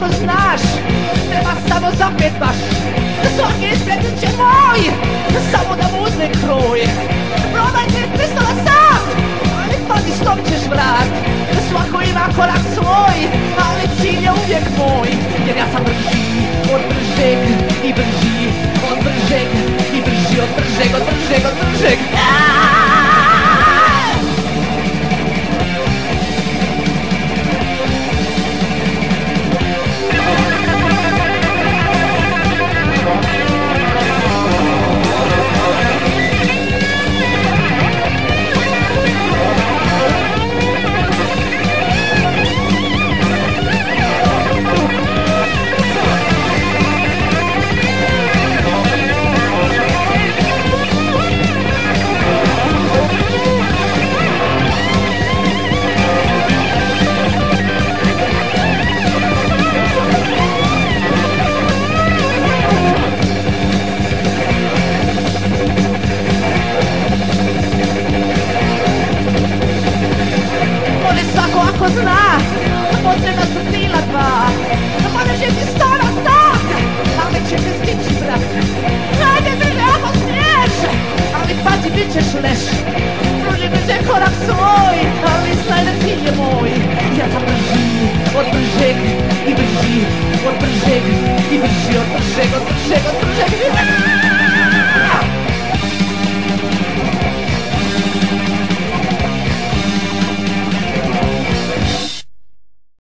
što znaš Treba samo zapet baš. Zorg je ispretit će moj Samo da mu kroje kroj. Prodaj pet sam Ali pazi s tom ćeš vrat. Svako ima korak svoj Ali cilj je uvijek moj. przecież Róży będzie chora w słoj, ale znajdę je mój Ja tam brzi, od brzyk i brzi Od brzyk e brzi, od brzyk, od brzyk, od brzyk